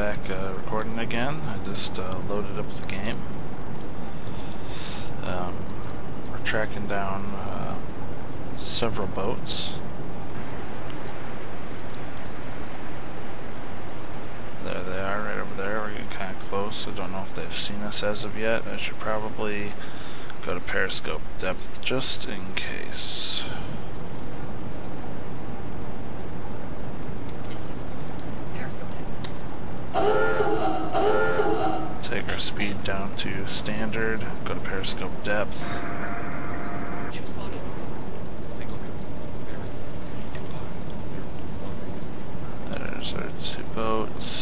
back uh, recording again. I just uh, loaded up the game. Um, we're tracking down uh, several boats. There they are, right over there. We're getting kind of close. I don't know if they've seen us as of yet. I should probably go to periscope depth just in case. Take our speed down to standard, go to periscope depth. There's our two boats.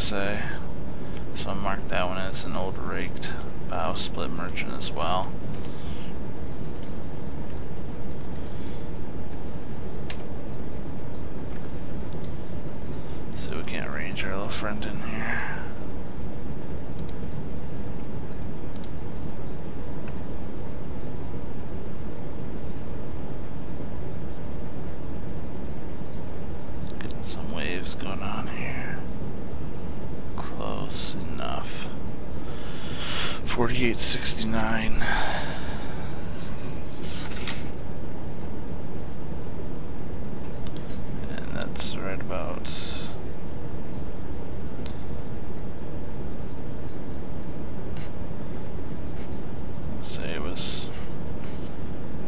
Say. So I marked that one as an old raked bow split merchant as well. So we can't arrange our little friend in here. Getting some waves going on here. Close enough. 4869. And that's right about. Let's say it was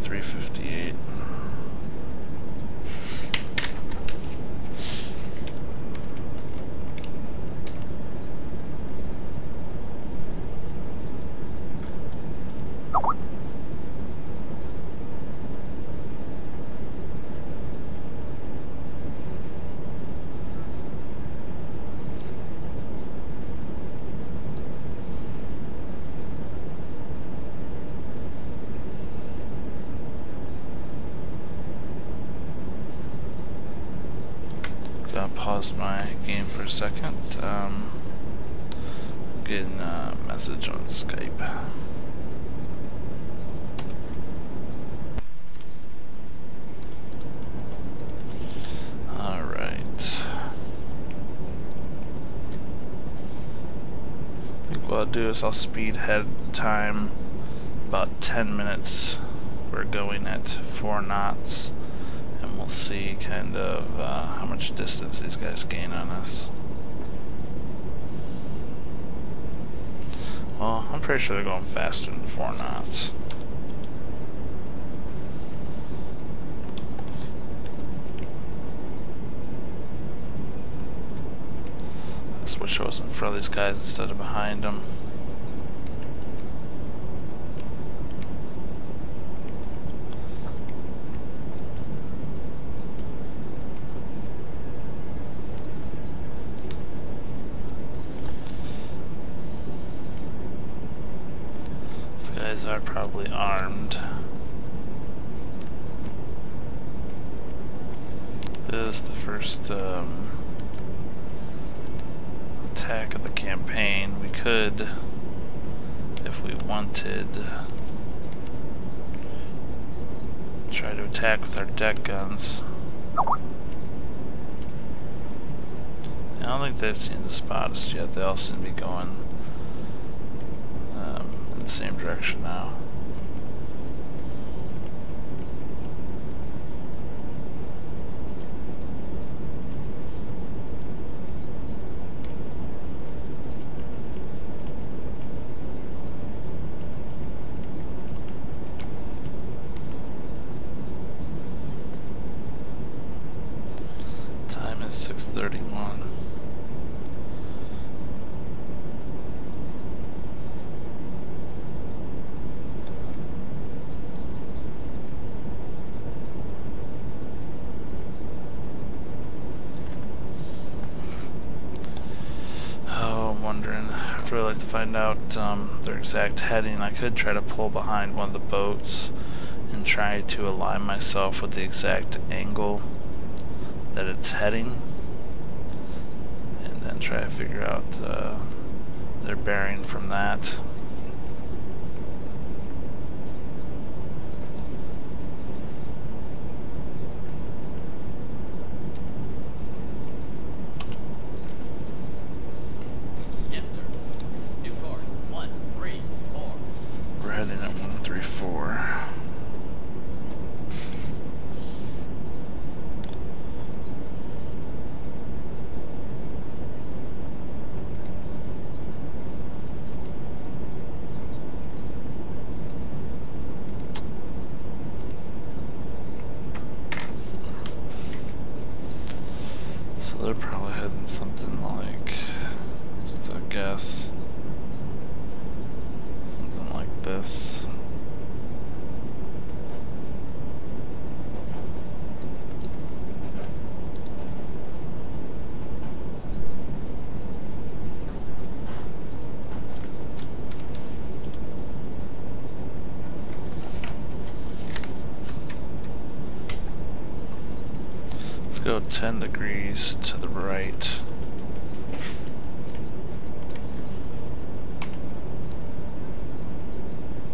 358. Gonna pause my game for a second. Um, getting a message on Skype. Alright. I think what I'll do is I'll speed head time about 10 minutes. We're going at 4 knots we'll see kind of uh, how much distance these guys gain on us. Well, I'm pretty sure they're going faster than four knots. I was in front of these guys instead of behind them. These guys are probably armed. This is the first um, attack of the campaign. We could, if we wanted, try to attack with our deck guns. I don't think they've seen the spot us yet. They all seem to be going um, in the same direction now. Time is 6:31. Oh, I'm wondering. I'd really like to find out um, their exact heading. I could try to pull behind one of the boats and try to align myself with the exact angle that it's heading and then try to figure out uh, their bearing from that. Yes, sir. New course. One, three, four. We're heading at 134. So they're probably heading something like, just a guess, something like this. Let's 10 degrees to the right.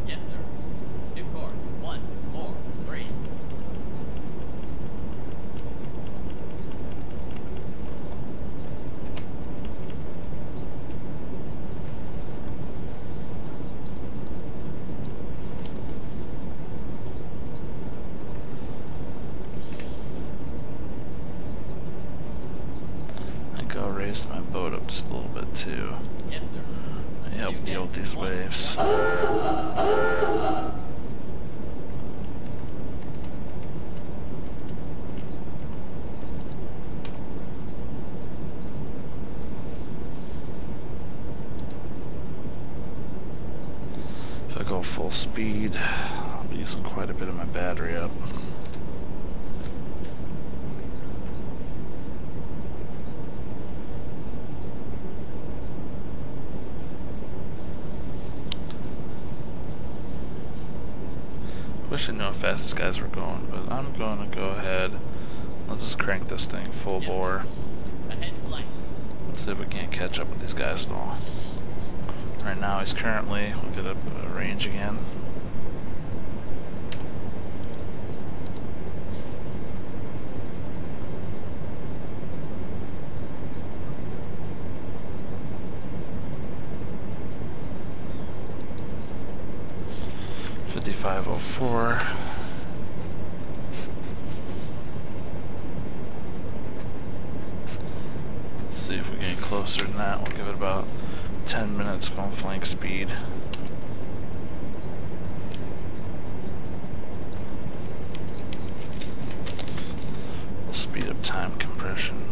Yes, sir. New course. One, four, three. I think I'll raise my boat up just a little bit too. Yes, sir. May help deal with these waves. If I go full speed, I'll be using quite a bit of my battery up. Wish I knew how fast these guys were going, but I'm going to go ahead. Let's just crank this thing full bore. Let's see if we can't catch up with these guys at all. Right now, he's currently, we'll get up uh, range again. Fifty-five oh four. Let's see if we get closer than that. We'll give it about 10 minutes going flank speed. We'll speed up time compression.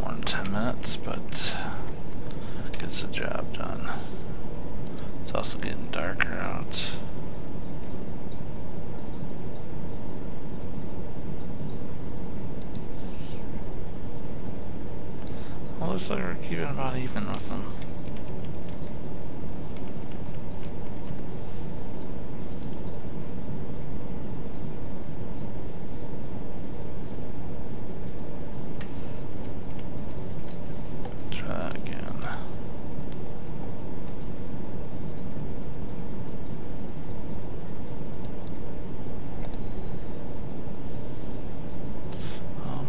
more than 10 minutes, but gets the job done. It's also getting darker out. Well, looks like we're keeping about even with them. Try that again. Well,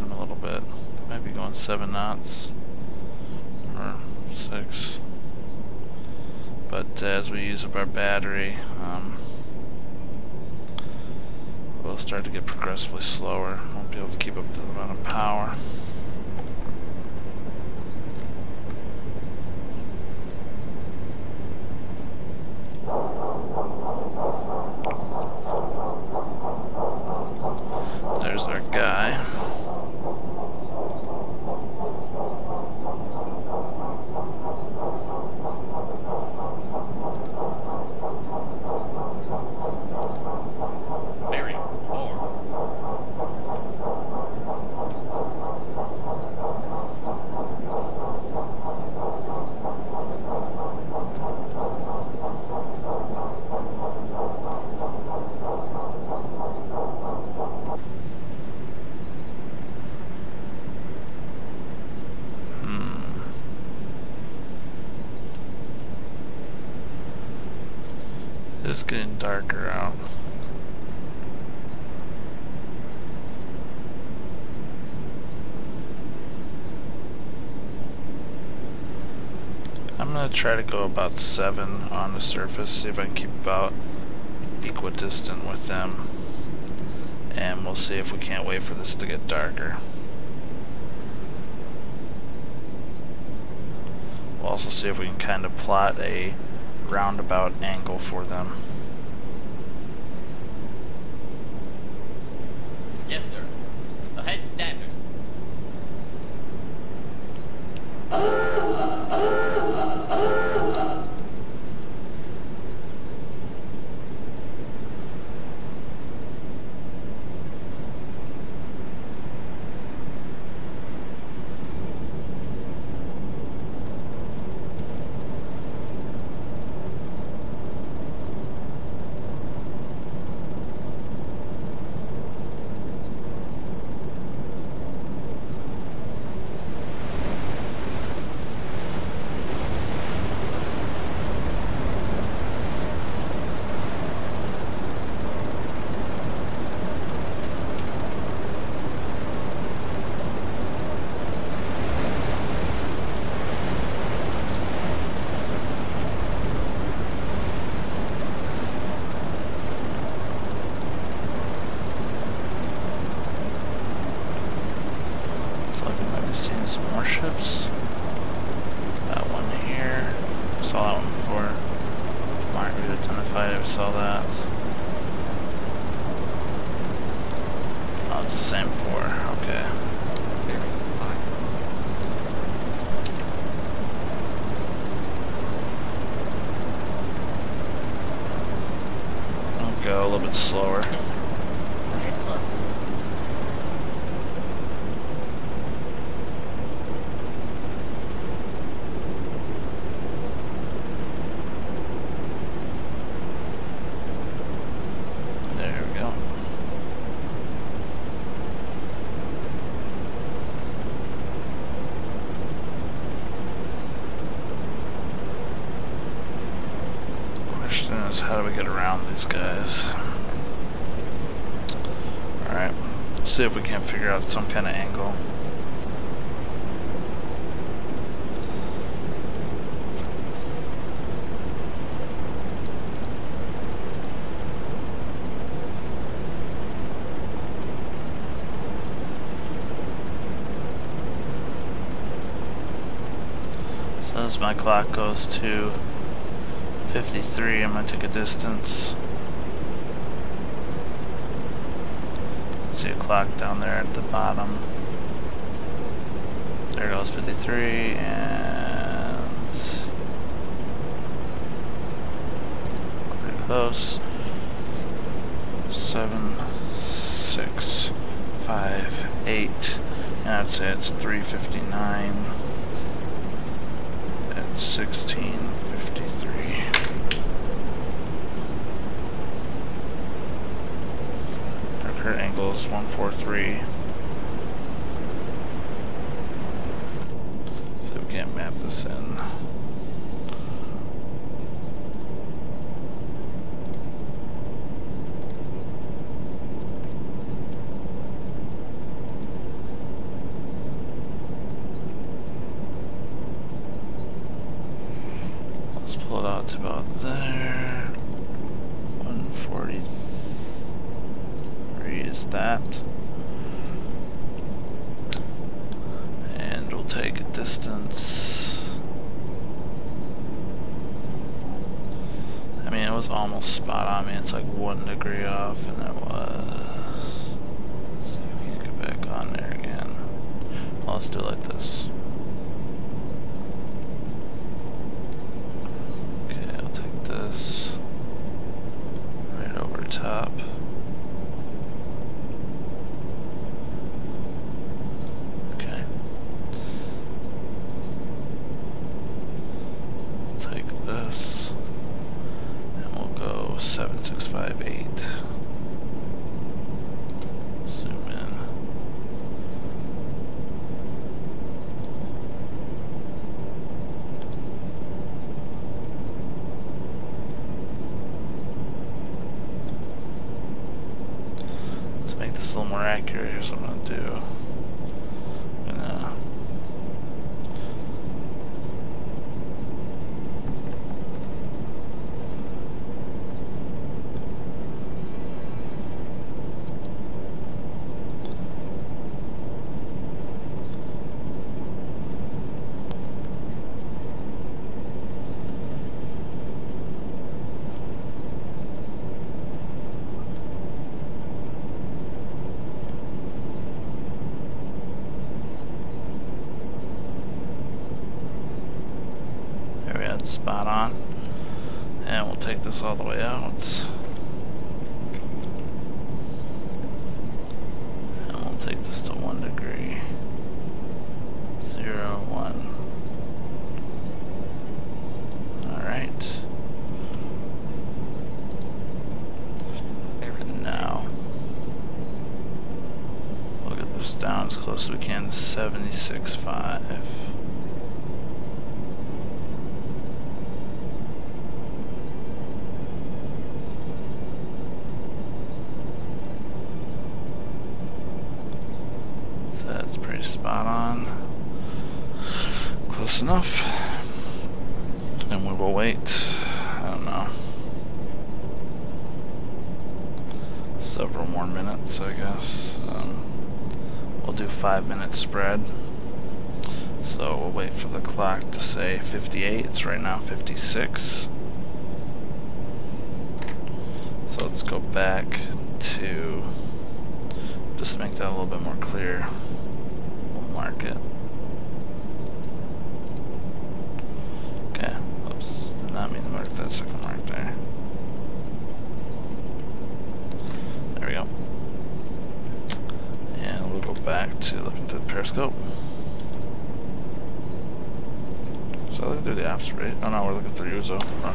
them a little bit. Maybe going seven knots or six. But as we use up our battery, um, we'll start to get progressively slower. Won't be able to keep up the amount of power. There's our guy. Bearing north. Hmm. It's getting darker out. I'm gonna try to go about seven on the surface, see if I can keep about equidistant with them. And we'll see if we can't wait for this to get darker. We'll also see if we can kind of plot a roundabout angle for them. These guys? Alright, see if we can't figure out some kind of angle. So as my clock goes to 53, I'm going to take a distance. clock down there at the bottom. There goes 53 and pretty close. Seven, six, five, eight. And I'd say it's 359. not on. And we'll take this all the way out. And we'll take this to one degree. Zero, one. Alright. Now, we'll get this down as close as we can 76.5. 58. It's right now 56.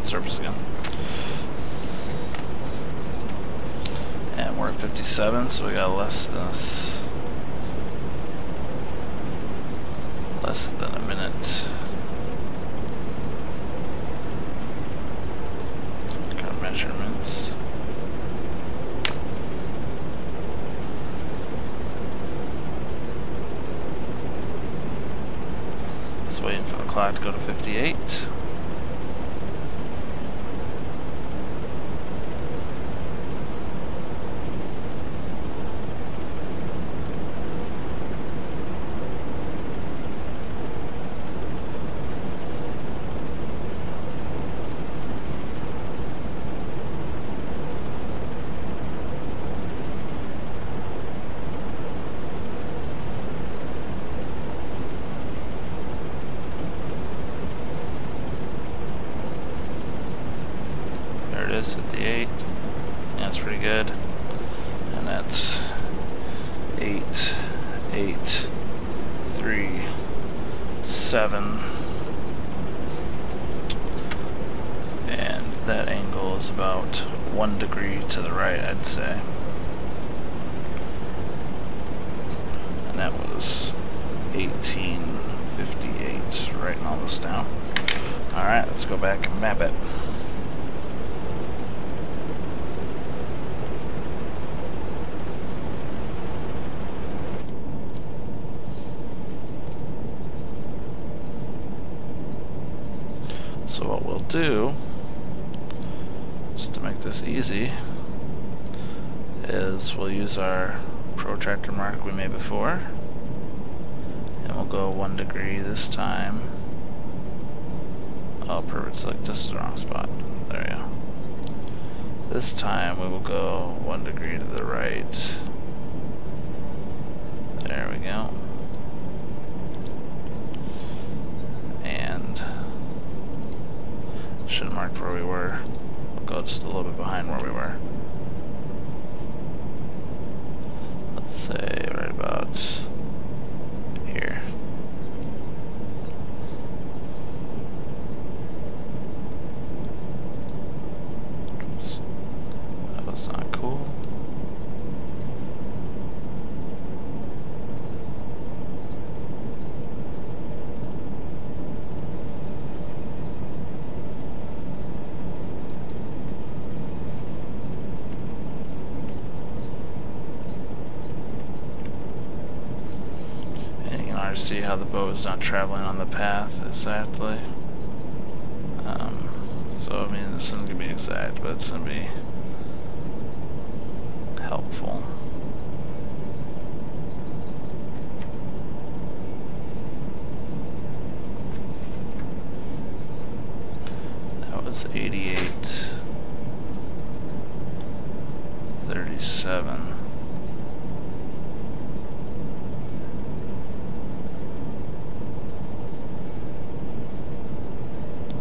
surface again. And we're at 57, so we got less than us. Protractor mark we made before, and we'll go one degree this time. Oh, perfect, like this is the wrong spot. There we go. This time we will go one degree to the right. There we go. And should have marked where we were. We'll go just a little bit behind where we were. Let's say right about here. Oops. That was not cool. And you can already see how the boat is not traveling on the path exactly. Um, so, I mean, this isn't going to be exact, but it's going to be helpful. That was 88, 37.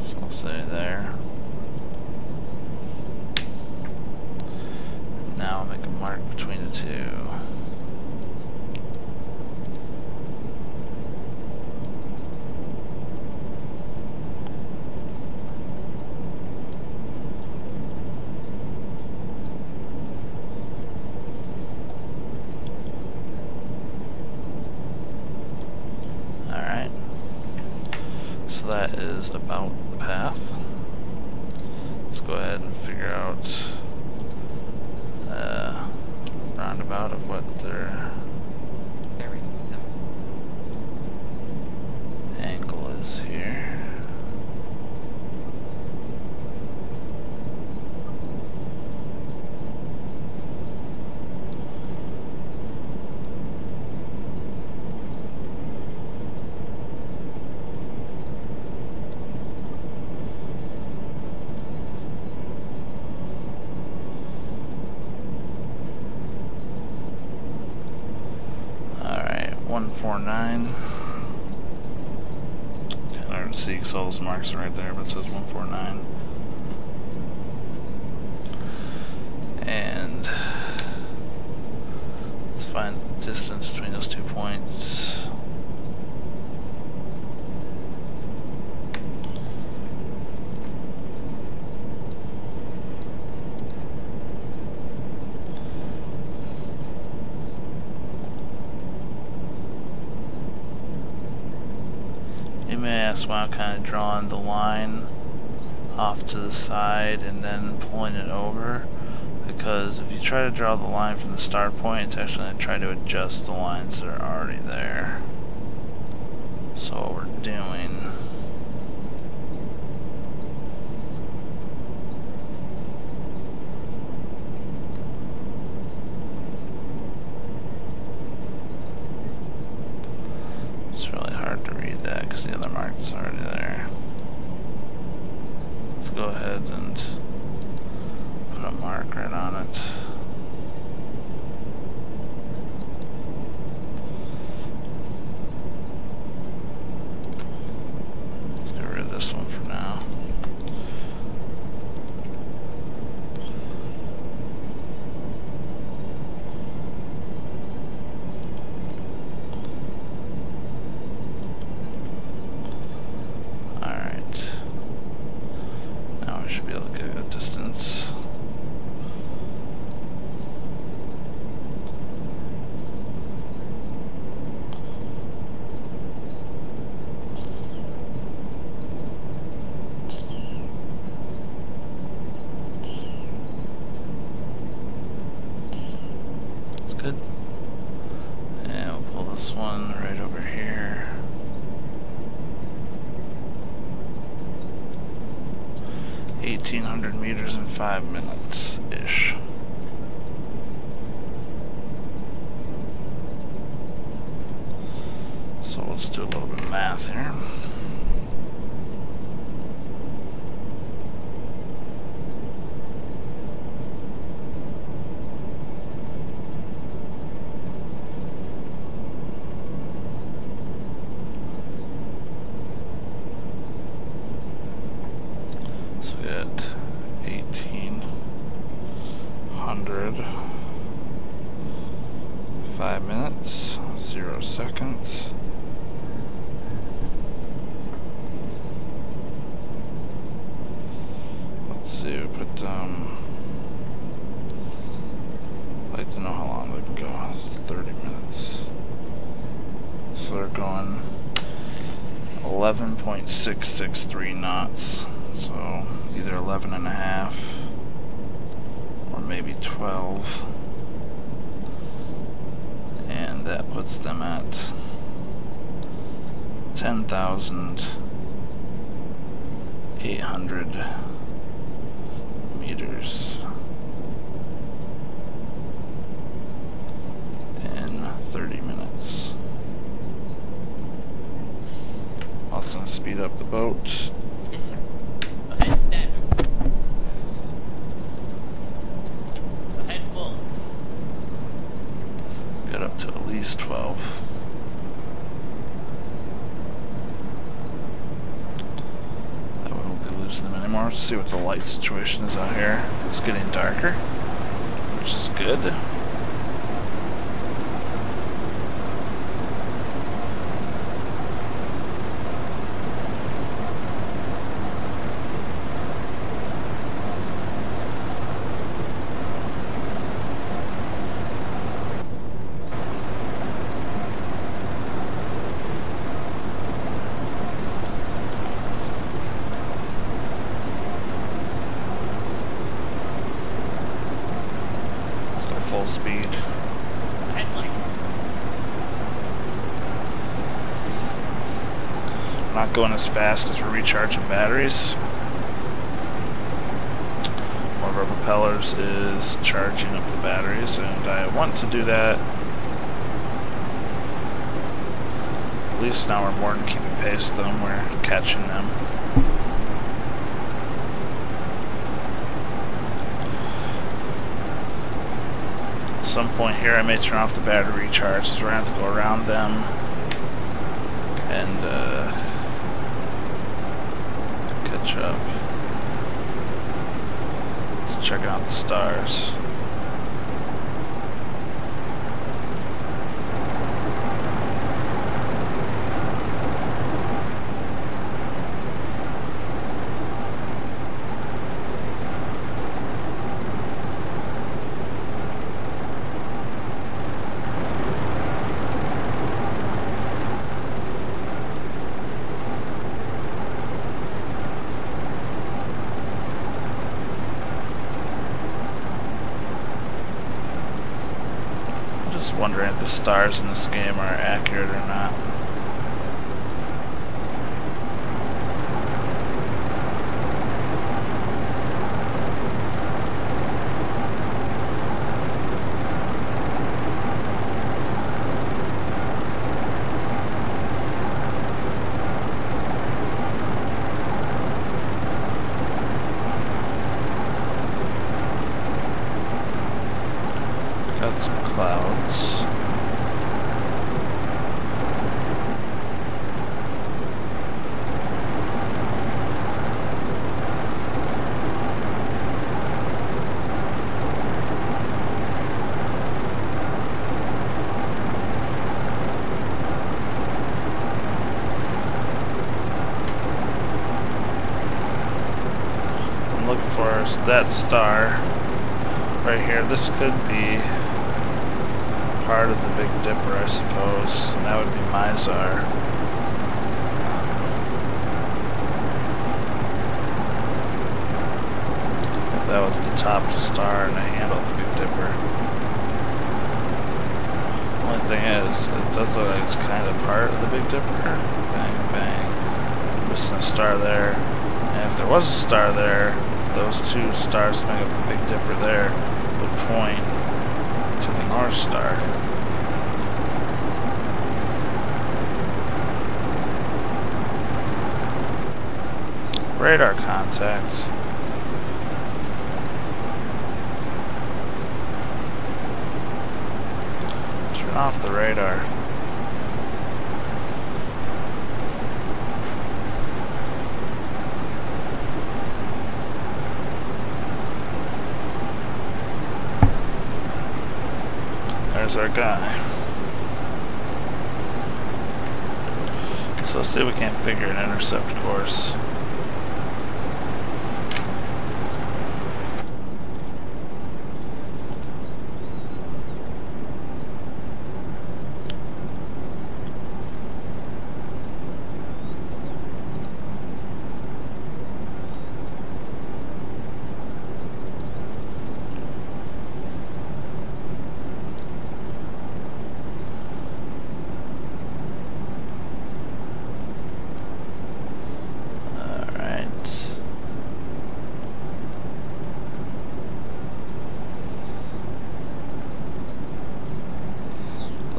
So I'll say there. Now I'll make a mark between the two. Alright. So that is about the path. Let's go ahead and figure out uh, roundabout of what their Very good. angle is here. Alright, 149. Kind of hard to see because all those marks are right there, but it says 149. And let's find the distance between those two points. You may ask drawing the line off to the side and then pulling it over because if you try to draw the line from the start point it's actually going to try to adjust the lines that are already there. So what we're doing It's really hard to read that because the other mark's already there. Let's go ahead and put a mark right on it. Let's get rid of this one for now. 1800 meters in five minutes ish. So let's do a little bit of math here. So we got 1800 five minutes, zero seconds. Let's see, we put um I'd like to know how long they can go. It's 30 minutes. So they're going 11.663 knots. So either 11 and a half or maybe 12. And that puts them at 10,800 meters in 30 minutes. Also speed up the boat. Yes, sir. Ahead standard. Ahead full. Get up to at least 12. That way we won't be losing them anymore. Let's see what the light situation is out here. It's getting darker, which is good. Let's go full speed. Ahead light. not going as fast as we're recharging batteries. One of our propellers is charging up the batteries, and I want to do that. At least now we're more than keeping pace with them, we're catching them. At some point here, I may turn off the battery recharge, because we're going to have to go around them and uh, Just checking out the stars. I'm just wondering if the stars in this game are accurate or not. Got some clouds. I'm looking for is that star right here. This could be part of the Big Dipper, I suppose. And that would be Mizar. If that was the top star and handle of the Big Dipper. Only thing is, it does look like it's kind of part of the Big Dipper. Bang, bang. Missing a star there. And if there was a star there, those two stars make up the Big Dipper there would point to the North Star. Radar contact. Turn off the radar. Our guy. So let's see if we can't figure an intercept course. Alright.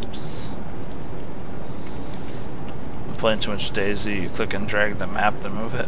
Oops. I'm playing too much Daisy. You click and drag the map to move it.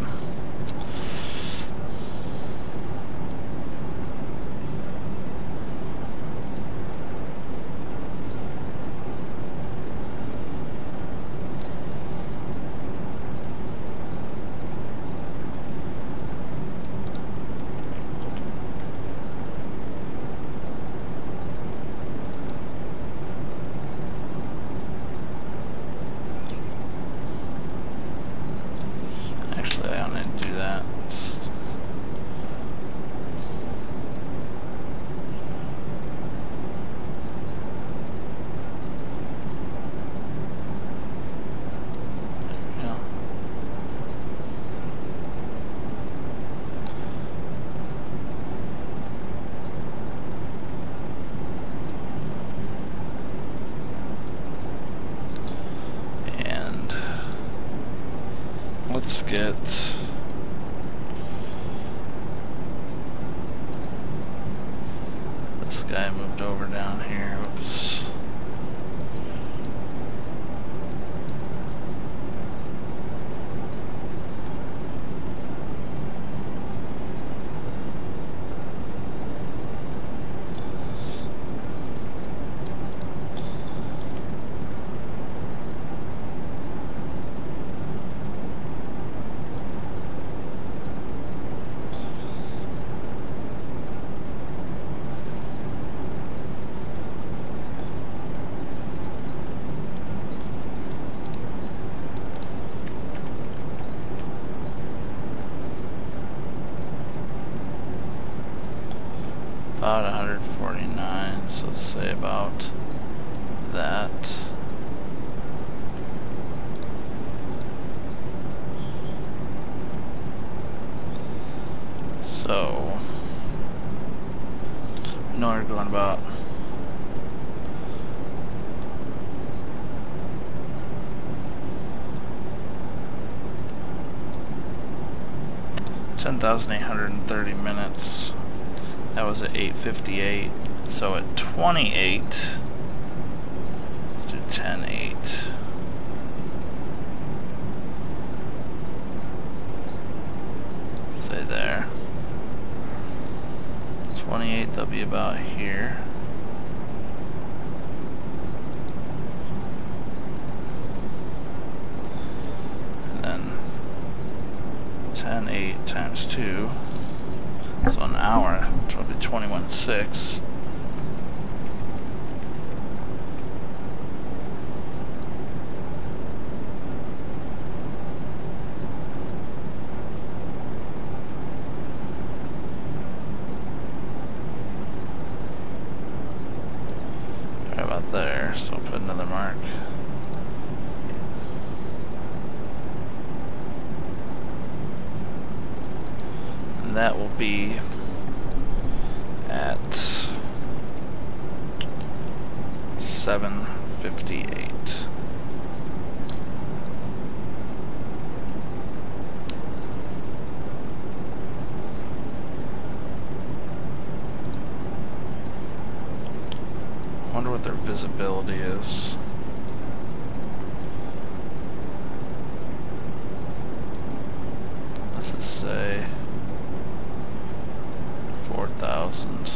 1,830 minutes. That was at 8.58. So at 28, let's do 10, 8. Say there. 28, they'll be about here. What their visibility is. Let's just say 4,000.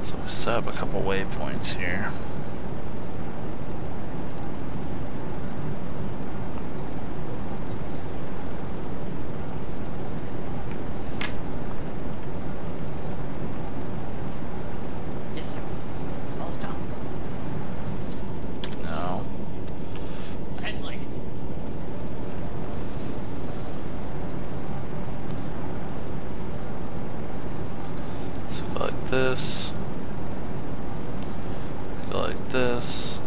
So we set up a couple here. Yes, sir. All stop. No. Headlight. So go like this. Go like this.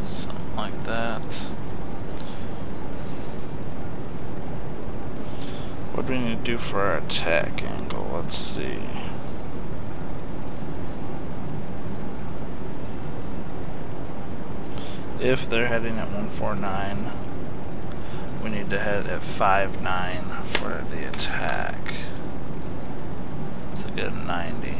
Something like that. What do we need to do for our attack angle? Let's see. If they're heading at 149, we need to head at 59 for the attack. It's a good 90.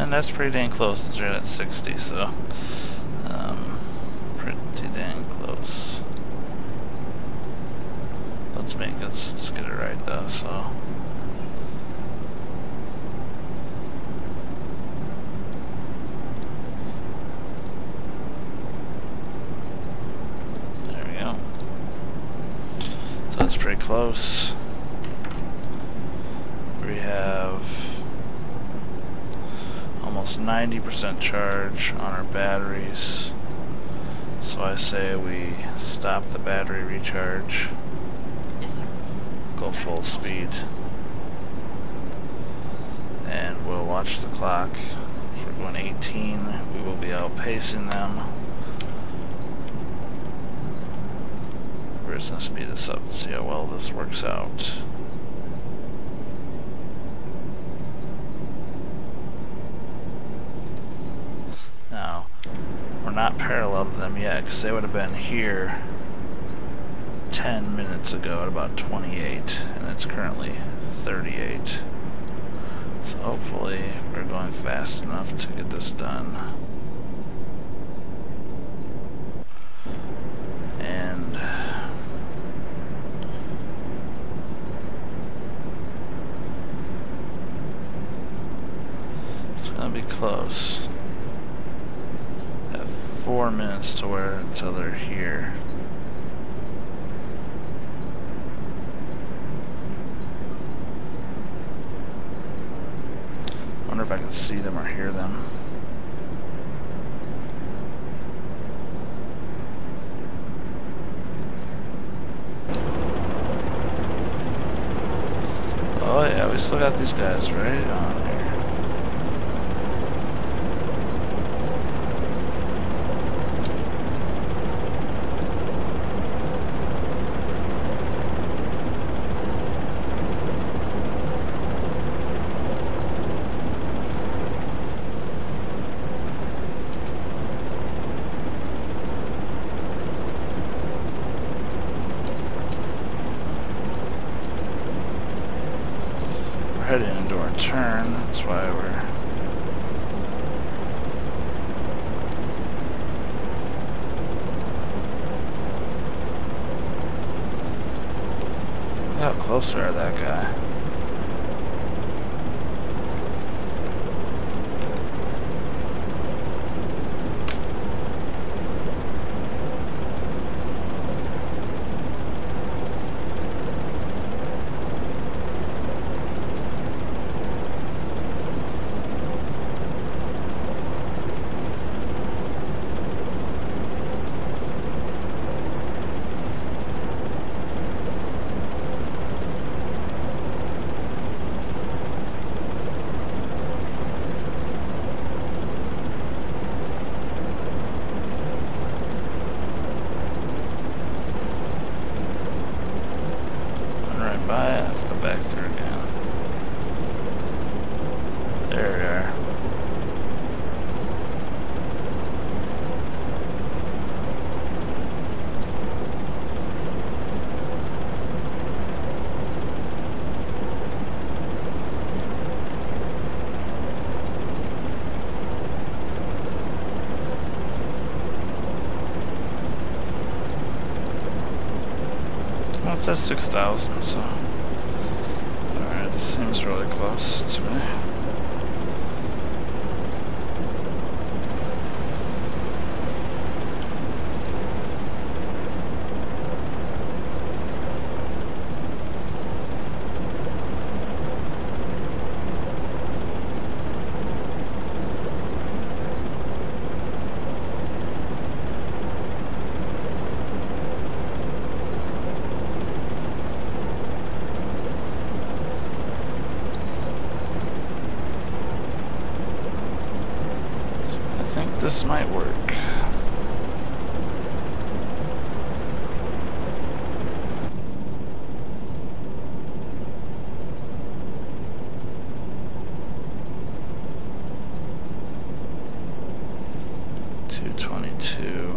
And that's pretty dang close. It's right at 60, so um, pretty dang close. Let's make it. Let's, let's get it right though. So. There we go. So that's pretty close. We have almost 90% charge on our batteries. So I say we stop the battery recharge, go full speed, and we'll watch the clock. If we're going 18, we will be outpacing them. We're just going to speed this up and see how well this works out. Now, we're not parallel to them yet because they would have been here 10 minutes ago at about 28 and it's currently 38. So hopefully we're going fast enough to get this done. Says 6,000, so. Alright, this seems really close to me. I think this might work. Two twenty-two.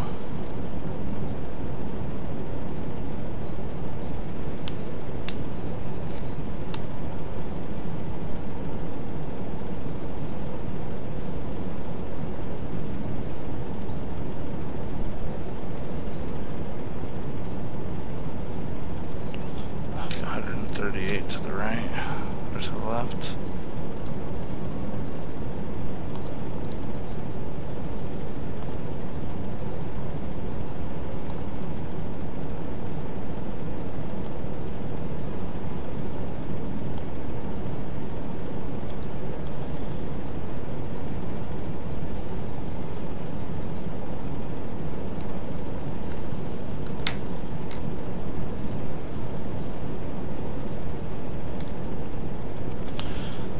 Okay, 138 to the right or to the left.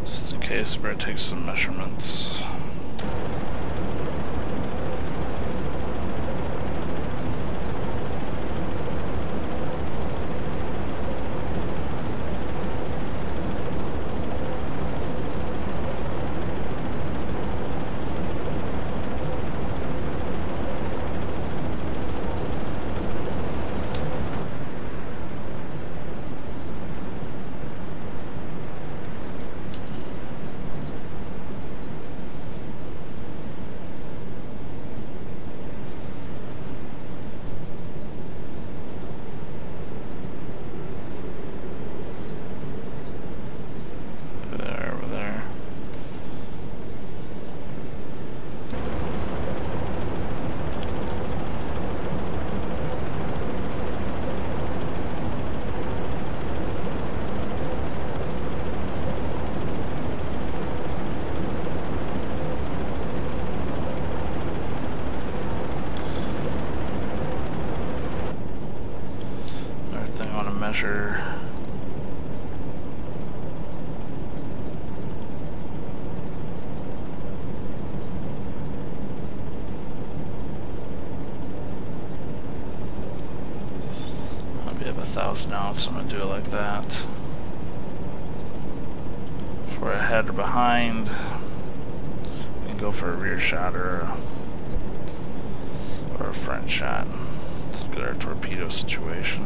Just in takes some measurements. Over there, over there. Another thing I want to measure. I'll be up a thousand ounce, I'm gonna do it like that. For ahead or behind, can go for a rear shot or a, or a front shot. Look at our torpedo situation.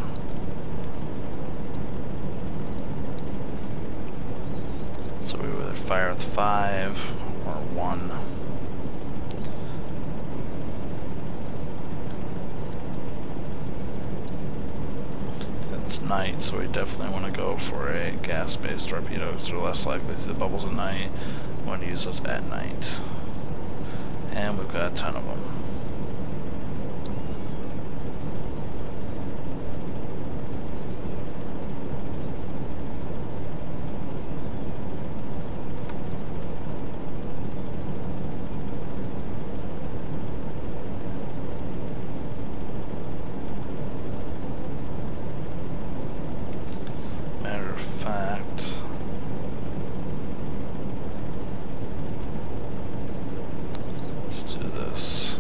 fire with five or one. It's night, so we definitely want to go for a gas-based torpedo because they're less likely to see the bubbles at night. We want to use those at night. And we've got a ton of them. Matter of fact, let's do this.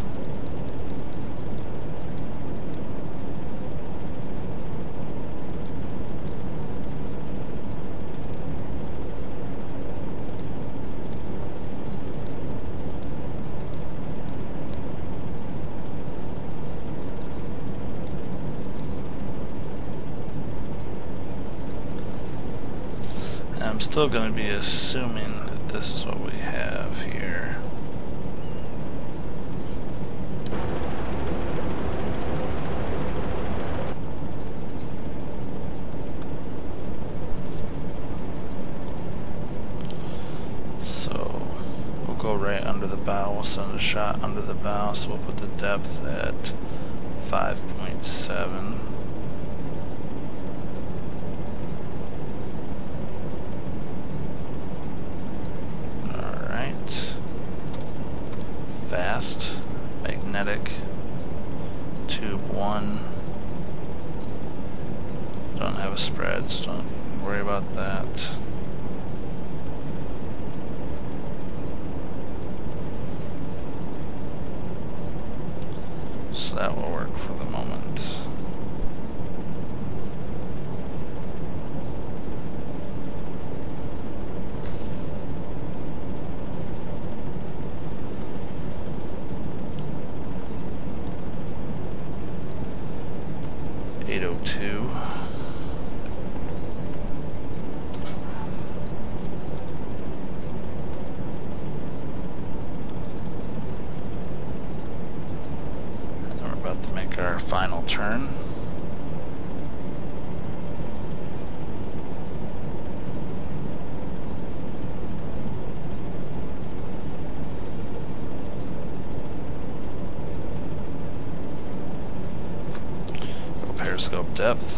And I'm still going to be assuming that this is what we have here. So we'll go right under the bow. We'll send a shot under the bow. So we'll put the depth at 5.7. Alright. Fast. Magnetic. Tube 1. Don't have a spread, so don't worry about that. So that will work for the moment. Eight oh two. And we're about to make our final turn. Go periscope depth.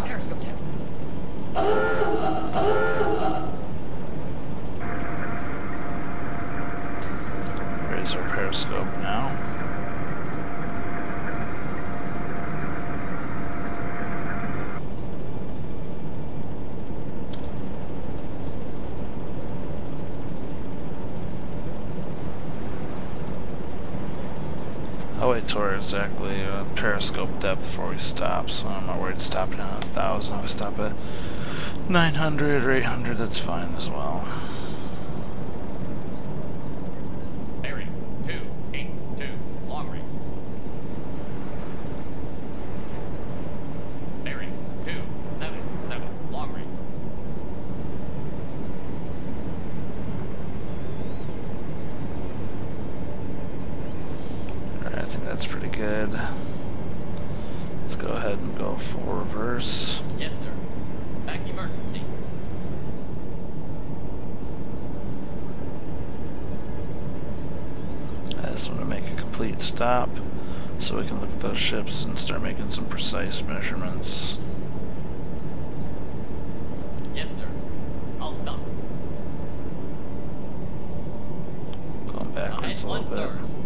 Raise our periscope now. I'll wait exactly uh, periscope depth before we stop, so I'm not worried stopping at a thousand. If we stop at 900 or 800, that's fine as well. Bearing 282, long range. Bearing 277, long range. Alright, I think that's pretty good. Let's go ahead and go full reverse. Yes, sir. Back emergency. I just want to make a complete stop so we can look at those ships and start making some precise measurements. Yes, sir. I'll stop. Going backwards a little bit.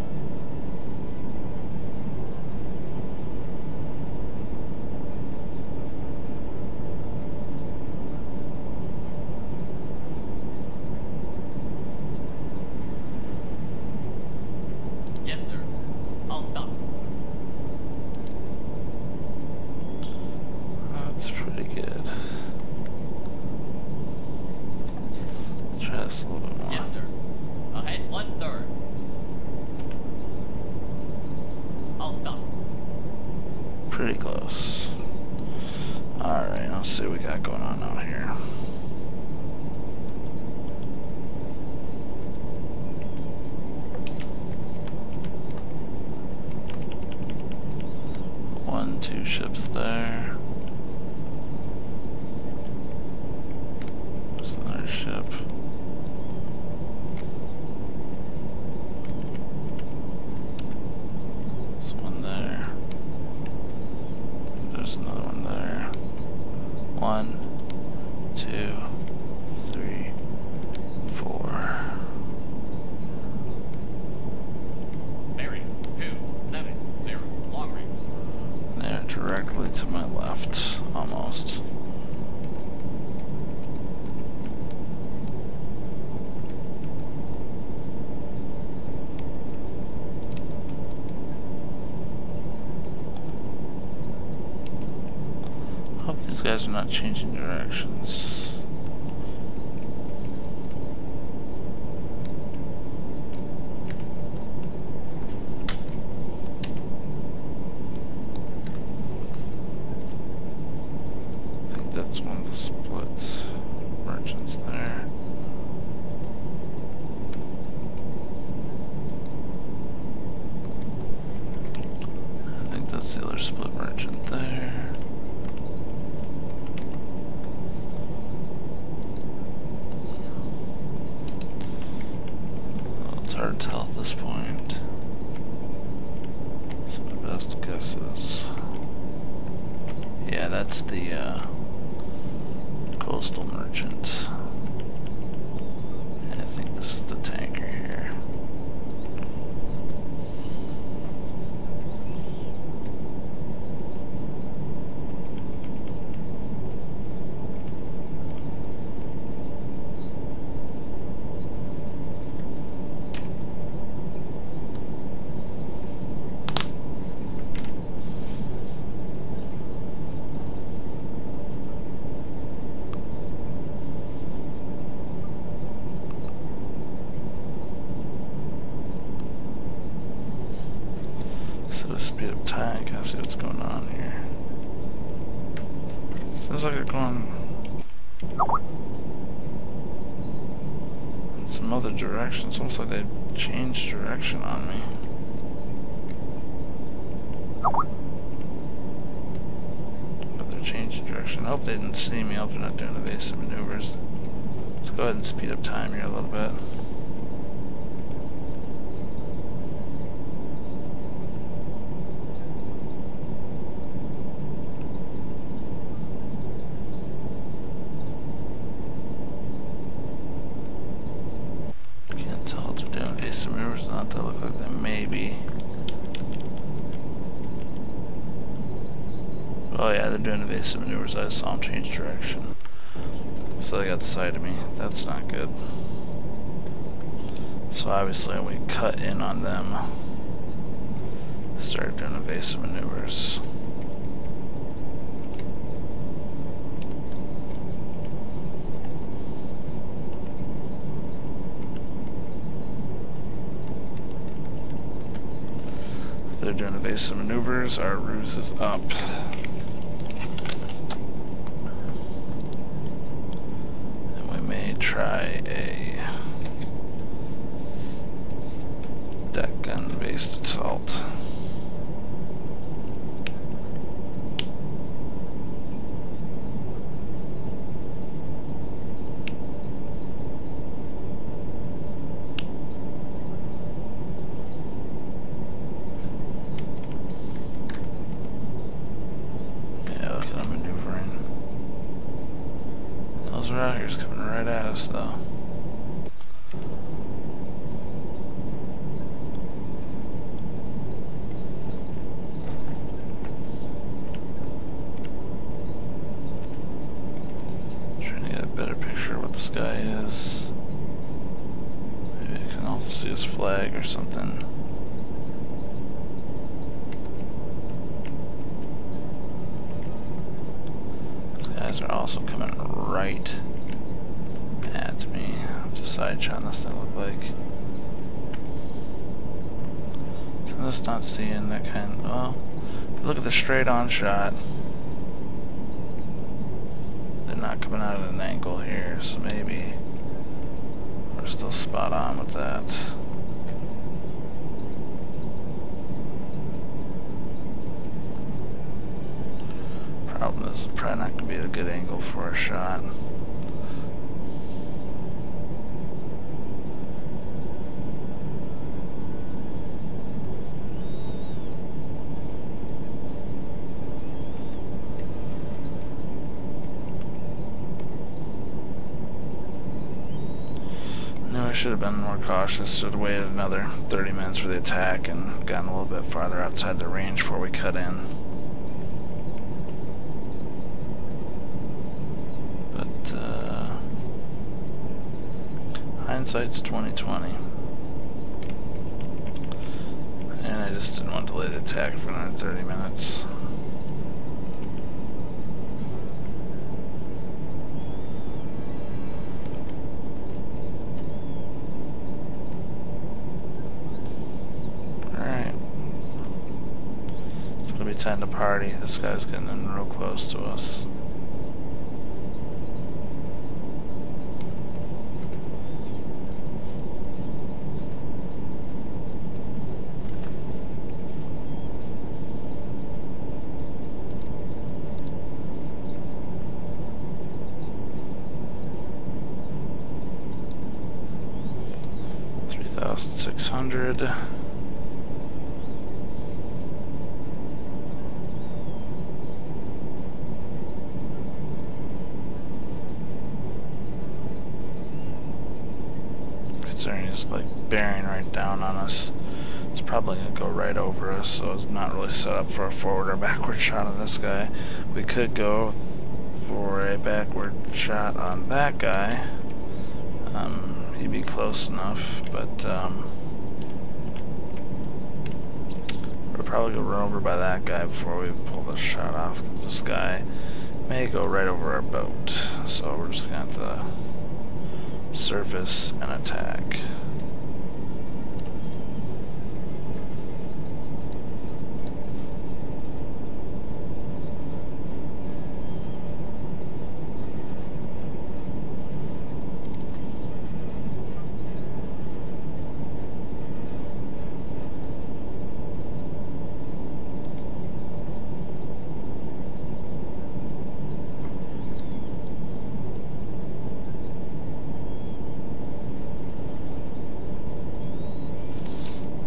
guys are not changing directions. on. In some other direction. It's almost like they changed direction on me. But they're changing direction. I hope they didn't see me. I hope they're not doing evasive maneuvers. Let's go ahead and speed up time here a little bit. or it's not telecooked, then maybe. Oh yeah, they're doing evasive maneuvers. I saw them change direction. So they got the side of me. That's not good. So obviously we cut in on them. Start doing evasive maneuvers. Some maneuvers, our ruse is up. Cautious. Have waited another 30 minutes for the attack and gotten a little bit farther outside the range before we cut in. But uh, hindsight's 2020. And I just didn't want to delay the attack for another 30 minutes. Alright. It's gonna be time to party. This guy's getting in real close to us. Three thousand six hundred. Considering he's like bearing right down on us, it's probably gonna go right over us. So it's not really set up for a forward or backward shot on this guy. We could go for a backward shot on that guy. Um, he'd be close enough, but um, we'll probably go run over by that guy before we pull the shot off. Cause this guy may go right over our boat, so we're just gonna have to surface and attack.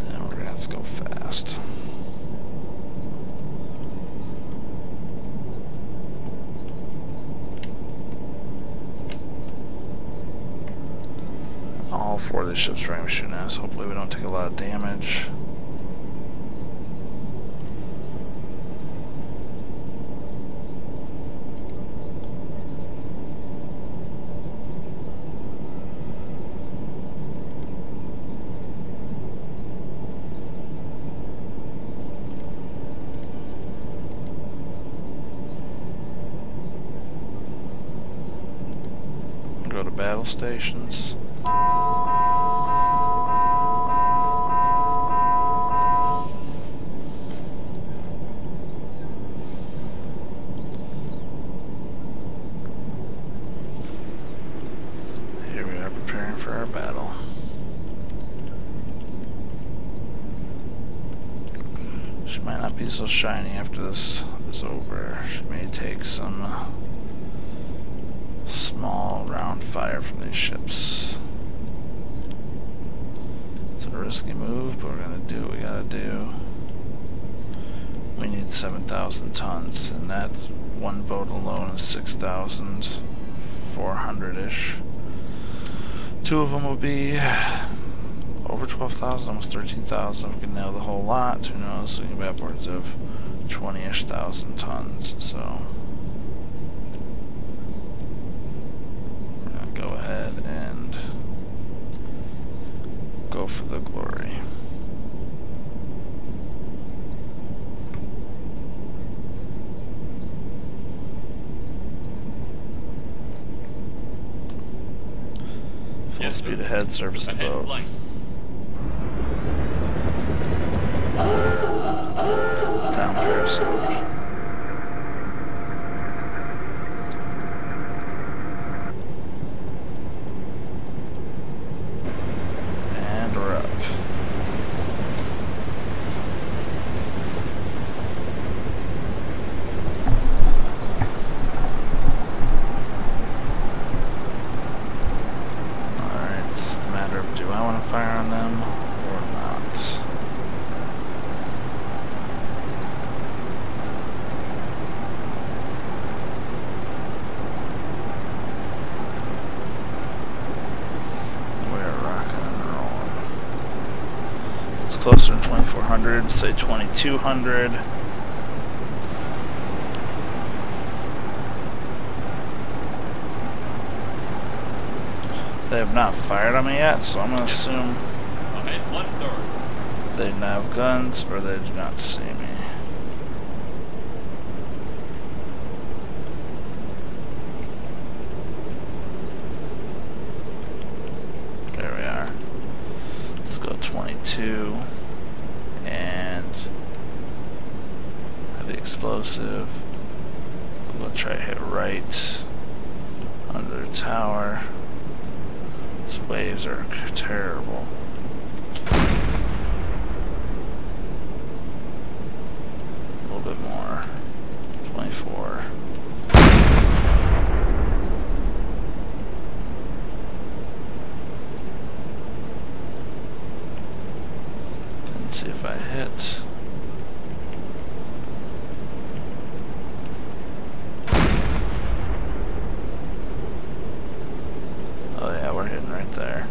And we're gonna have to go fast. Ships are shooting us. Hopefully we don't take a lot of damage. Go to battle stations. Here we are preparing for our battle. She might not be so shiny after this is over. She may take some uh, small round fire from these ships. It's a risky move, but we're gonna do what we gotta do. We need 7,000 tons, and that one boat alone is 6,400-ish. Two of them will be over 12,000, almost 13,000. We can nail the whole lot, who knows, we can be upwards of 20-ish thousand tons, so... We're gonna go ahead and go for the glory. Full Yes, speed sir. ahead, surface to Ahead boat. blank. Down periscope. And we're up. Alright, it's a matter of do I want to fire on them or not? 2200, say 2200. They have not fired on me yet, so I'm gonna assume Ahead one third. they don't have guns or they do not see me. There we are. Let's go 22 and have the explosive. We'll try to hit right under the tower. These waves are terrible. A little bit more. 24. Let's see if I hit. Oh yeah, we're hitting right there.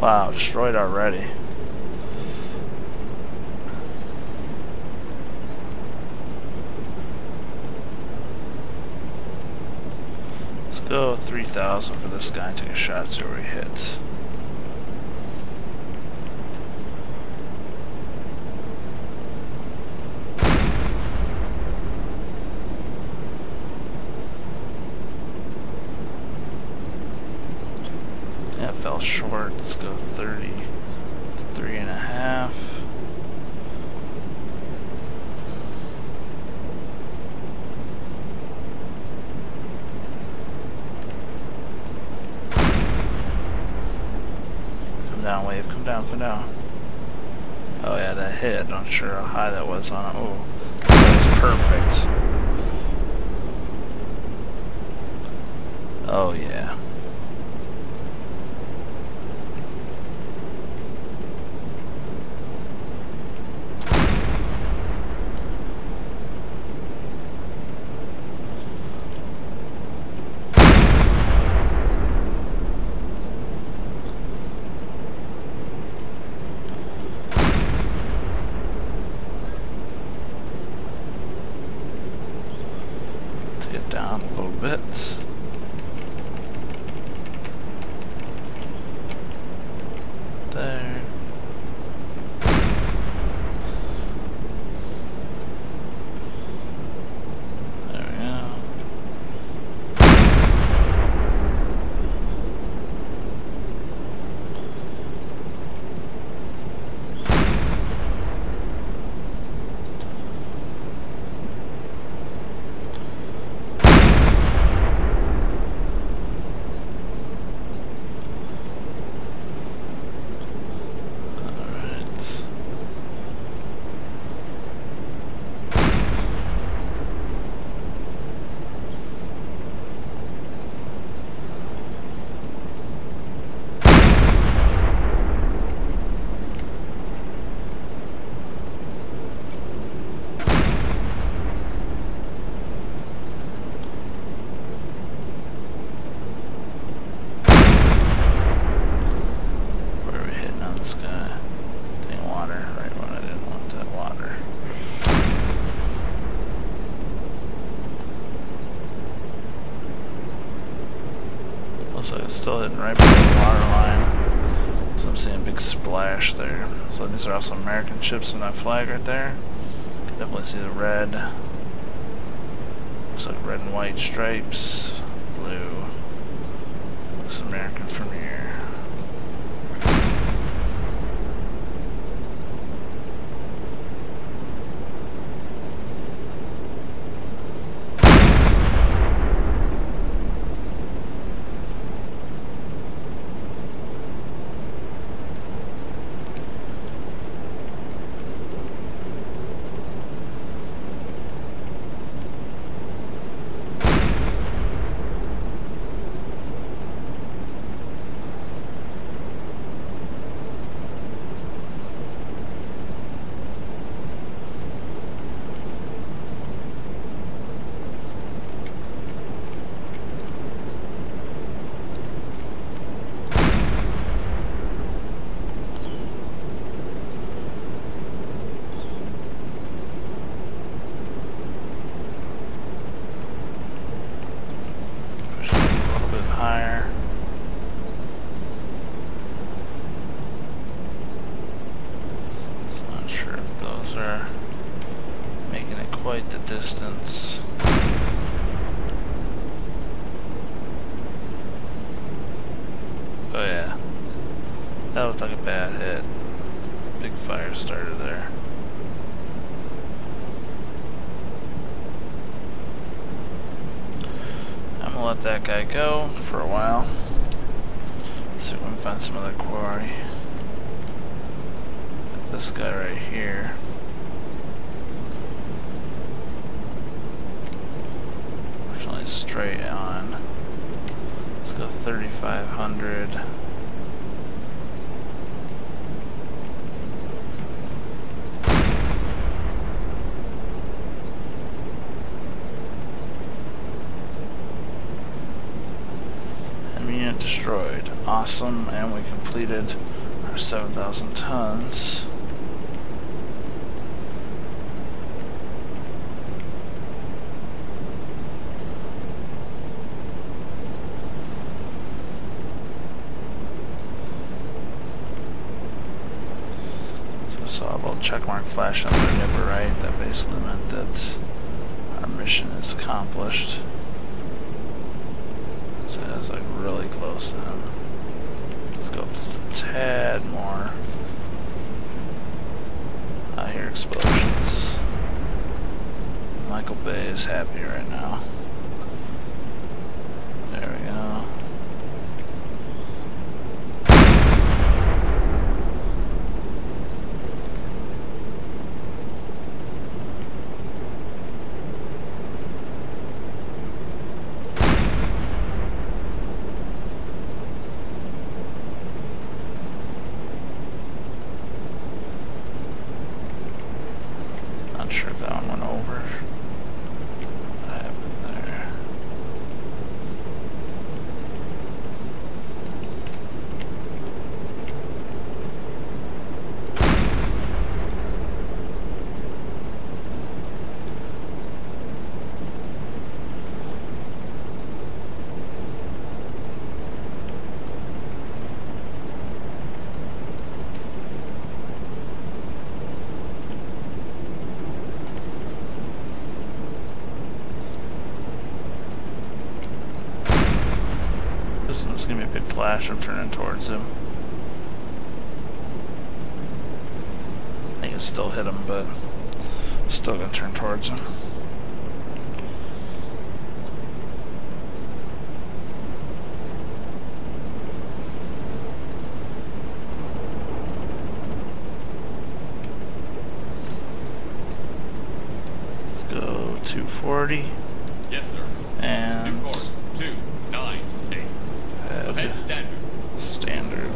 Wow, destroyed already. Let's go 3,000 for this guy and take a shot, see where we hit. Yeah, it fell short. Let's go 33 and a half. Come down, wave. Come down, come down. Oh yeah, that hit. I'm not sure how high that was on it. Oh, that was perfect. Oh yeah. to get down a little bit. There. There we go. Alright. Where are we hitting on this guy? Dang water, right when I didn't want that water. Looks like it's still hitting right below the water line. So I'm seeing a big splash there. So these are also American ships in that flag right there. Definitely see the red. Looks like red and white stripes. Destroyed. Awesome, and we completed our 7,000 tons. So I saw a little check mark flash on the nipper right. That basically meant that our mission is accomplished. So was like really close him. Let's go just a tad more. I hear explosions. Michael Bay is happy right now. There we go. Not sure if that one went over. What happened there? This one's gonna be a big flash. I'm turning towards him. I think it still hit him, but still gonna turn towards him. Let's go 240 Yes, sir. and New course. Two, nine, eight. Ahead head standard. standard.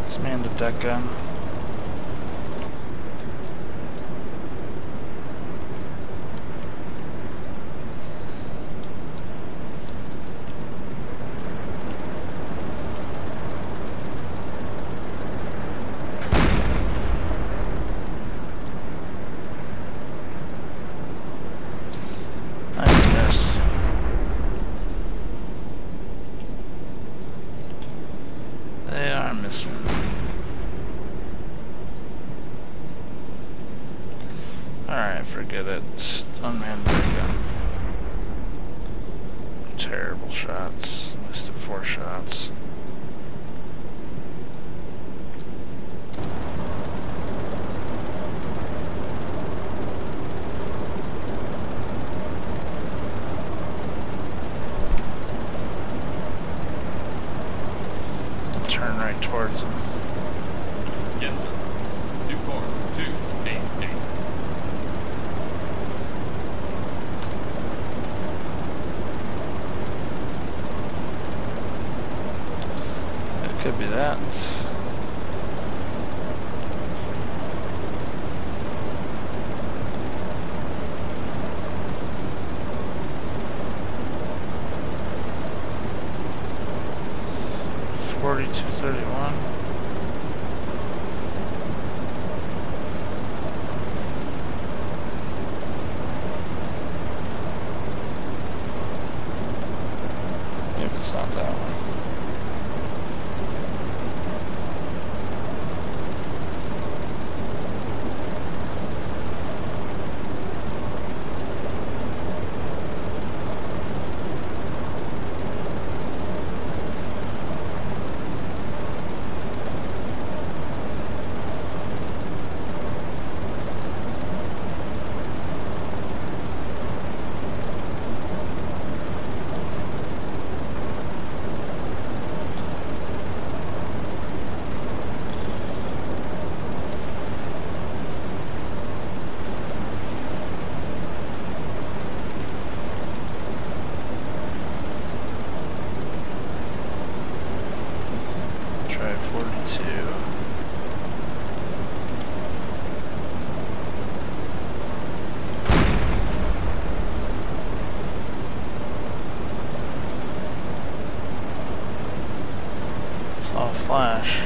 Let's man the deck gun. Nice miss. Are missing. Alright, forget it. Unmanned gun. Terrible shots. Wasted four shots. flash.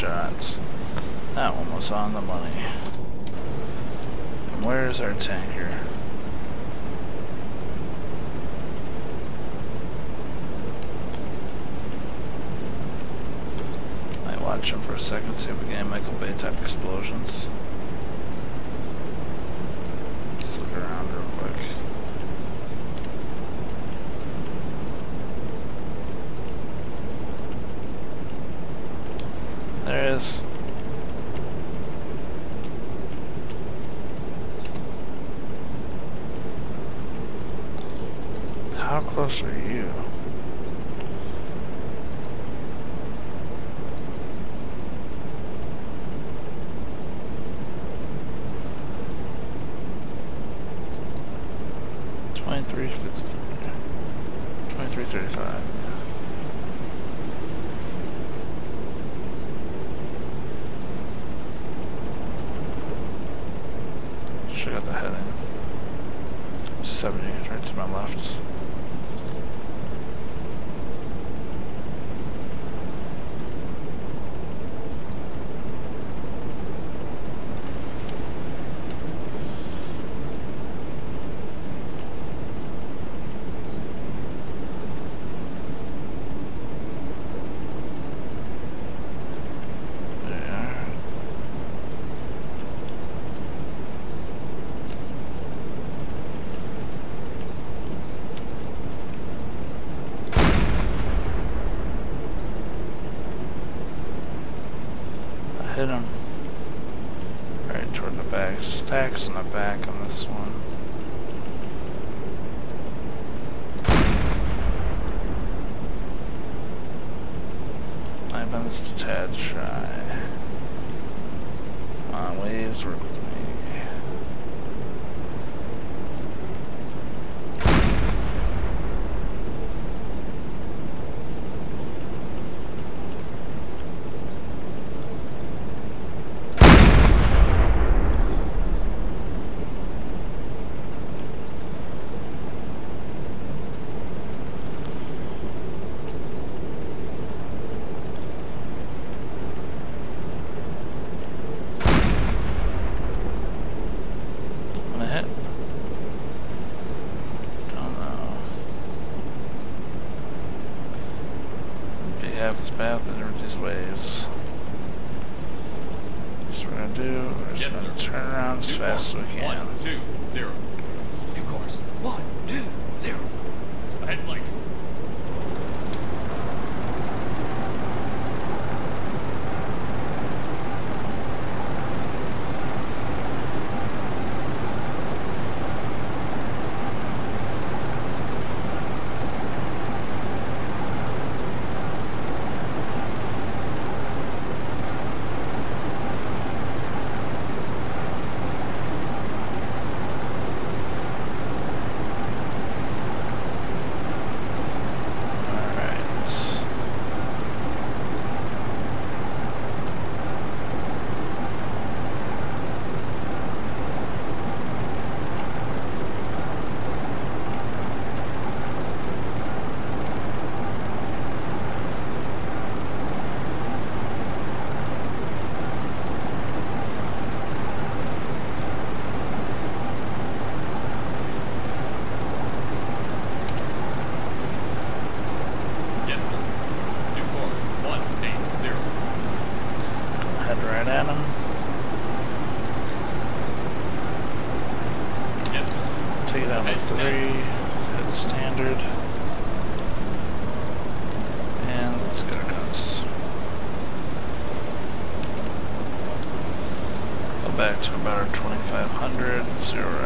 That one was on the money. And where's our tank? stacks in the back on this one. I've been this detached. Uh, waves were these waves. 500, 0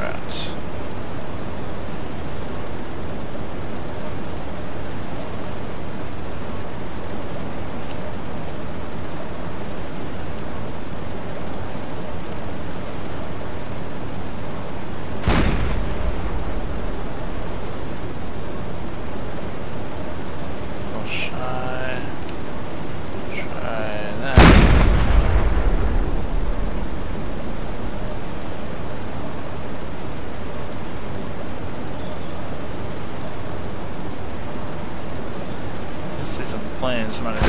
tremendous amount of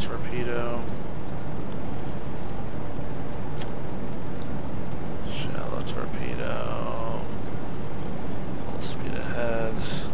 torpedo. Shallow torpedo. Full speed ahead.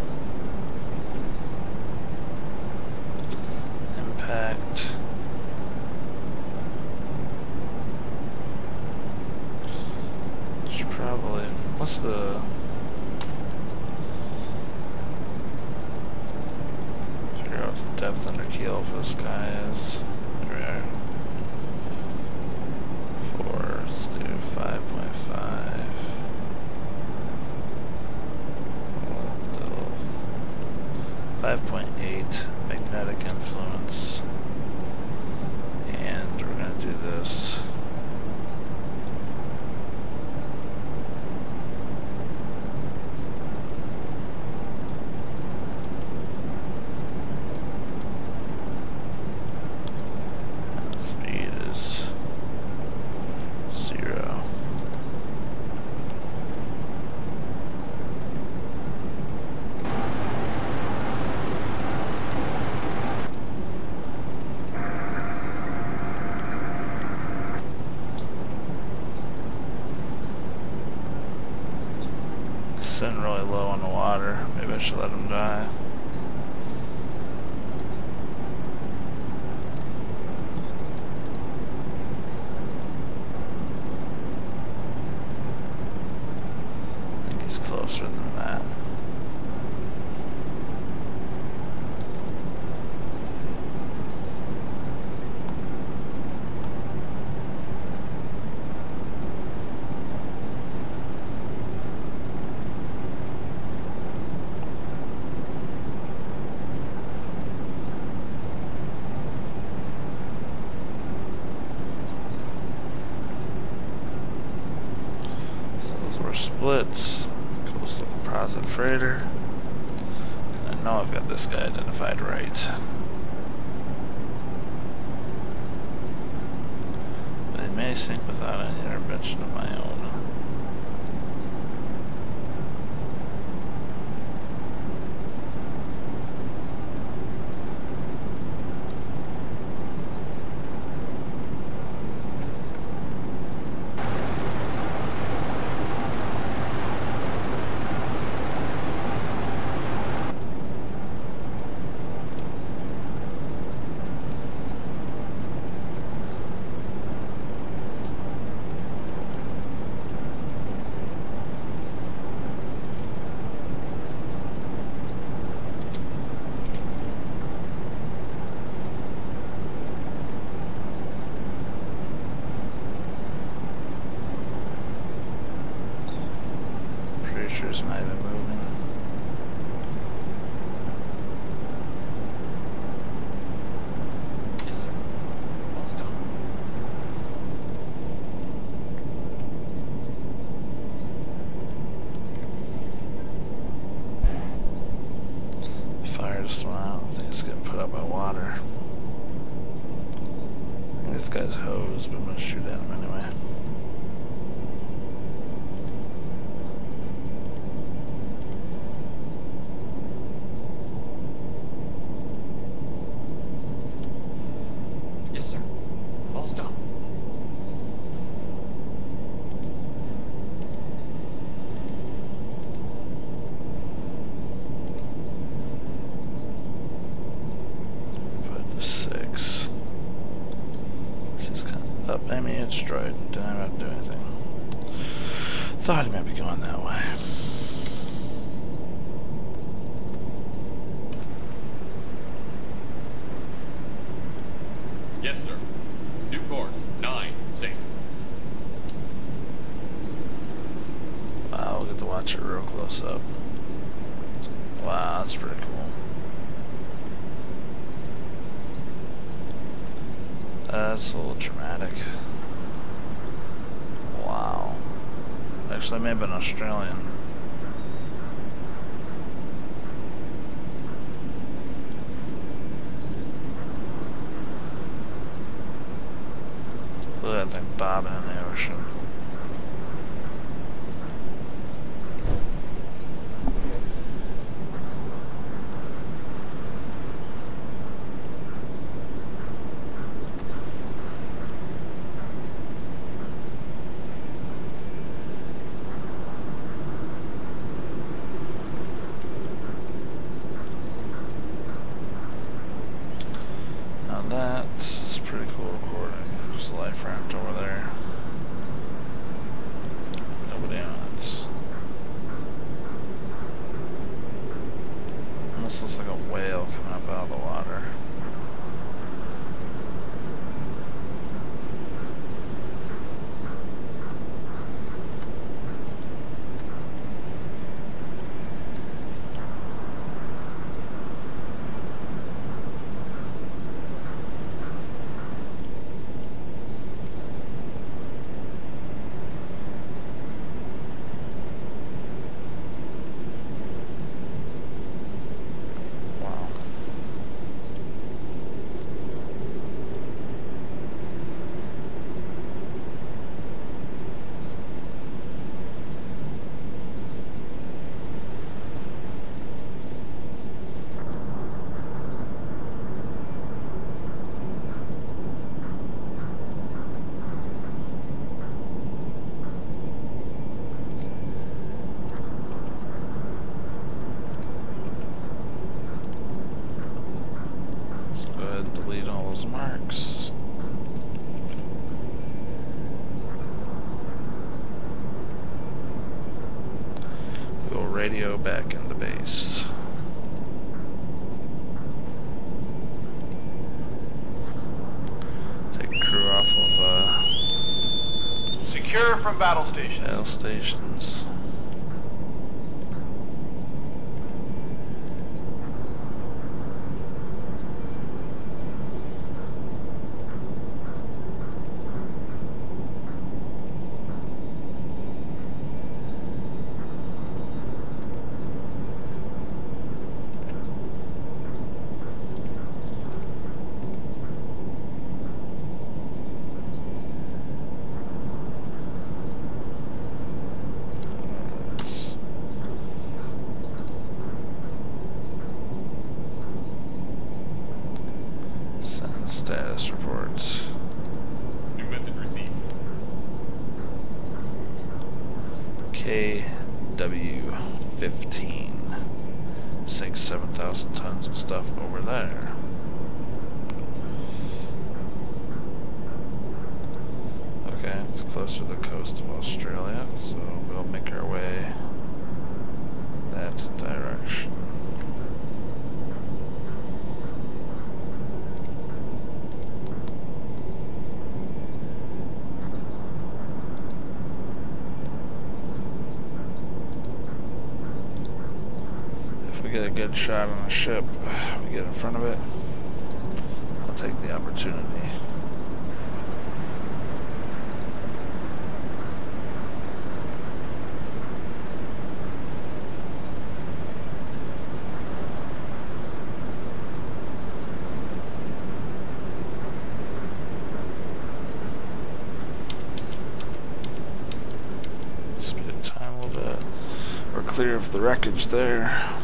should let him die. guy's hose, but I'm gonna shoot thought it might be going that way. Australian. Look at that thing bobbing in the ocean. station. good shot on the ship. We get in front of it. I'll take the opportunity. Speed time a little bit. We're clear of the wreckage there.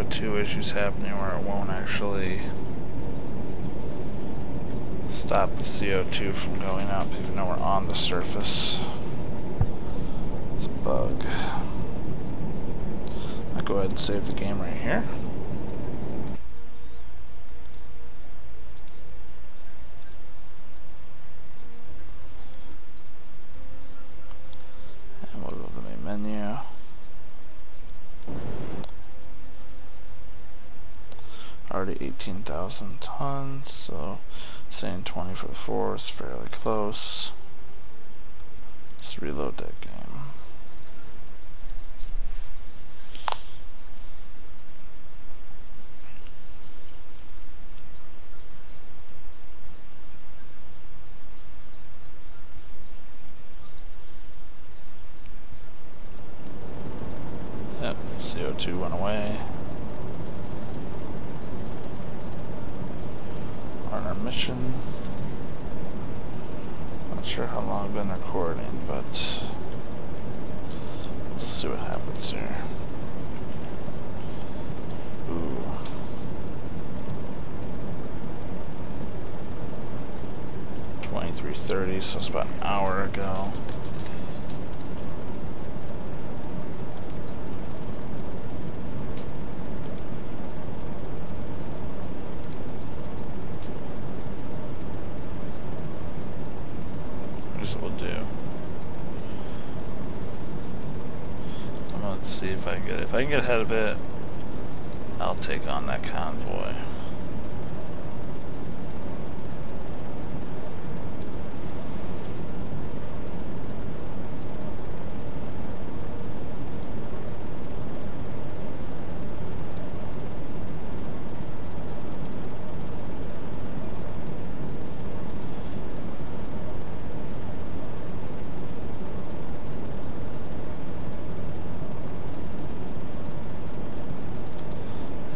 CO2 issues happening where it won't actually stop the CO2 from going up even though we're on the surface. It's a bug. I'll go ahead and save the game right here. And we'll go to the main menu. Already 18,000 tons, so saying 20 for the four is fairly close. Let's reload that game. Yep, CO2 went away. On our mission. Not sure how long I've been recording, but we'll just see what happens here. Ooh. So it's about an hour ago. Here's what we'll do. I'm gonna see if I get if I can get ahead of it, I'll take on that convoy.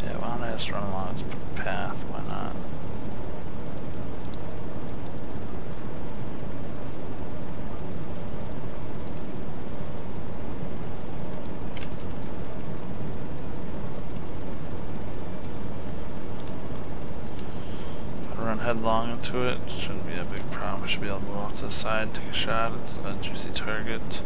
Yeah, why don't I just run along its path? Why not? If I run it, it shouldn't be a big problem. We should be able to move off to the side, take a shot. It's a juicy target.